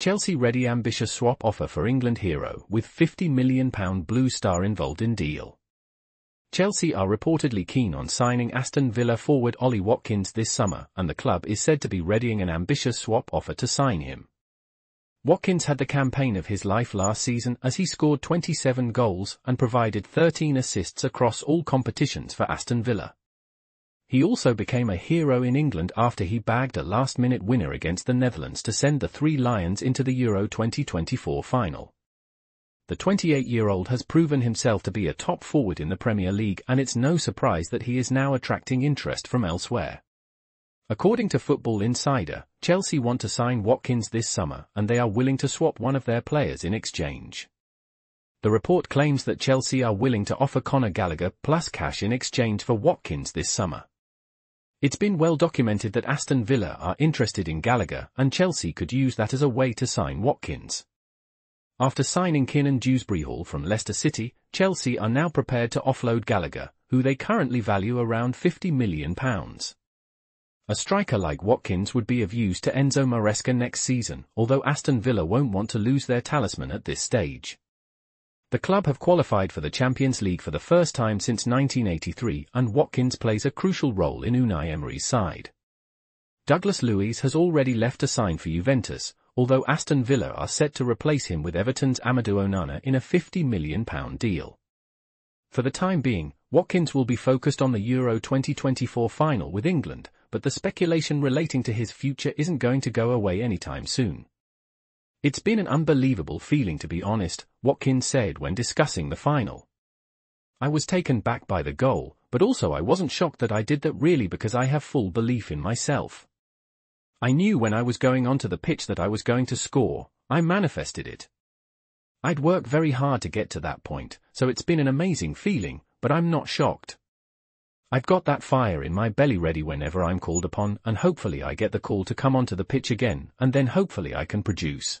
Chelsea ready ambitious swap offer for England hero with £50 million Blues star involved in deal. Chelsea are reportedly keen on signing Aston Villa forward Ollie Watkins this summer and the club is said to be readying an ambitious swap offer to sign him. Watkins had the campaign of his life last season as he scored 27 goals and provided 13 assists across all competitions for Aston Villa. He also became a hero in England after he bagged a last-minute winner against the Netherlands to send the Three Lions into the Euro 2024 final. The 28-year-old has proven himself to be a top forward in the Premier League and it's no surprise that he is now attracting interest from elsewhere. According to Football Insider, Chelsea want to sign Watkins this summer and they are willing to swap one of their players in exchange. The report claims that Chelsea are willing to offer Conor Gallagher plus cash in exchange for Watkins this summer. It's been well documented that Aston Villa are interested in Gallagher and Chelsea could use that as a way to sign Watkins. After signing Kiernan Dewsbury-Hall from Leicester City, Chelsea are now prepared to offload Gallagher, who they currently value around £50 million. A striker like Watkins would be of use to Enzo Maresca next season, although Aston Villa won't want to lose their talisman at this stage. The club have qualified for the Champions League for the first time since 1983 and Watkins plays a crucial role in Unai Emery's side. Douglas Luiz has already left to sign for Juventus, although Aston Villa are set to replace him with Everton's Amadou Onana in a £50 million deal. For the time being, Watkins will be focused on the Euro 2024 final with England, but the speculation relating to his future isn't going to go away anytime soon. It's been an unbelievable feeling to be honest, Watkins said when discussing the final. I was taken back by the goal, but also I wasn't shocked that I did that really because I have full belief in myself. I knew when I was going onto the pitch that I was going to score, I manifested it. I'd worked very hard to get to that point, so it's been an amazing feeling, but I'm not shocked. I've got that fire in my belly ready whenever I'm called upon and hopefully I get the call to come onto the pitch again and then hopefully I can produce.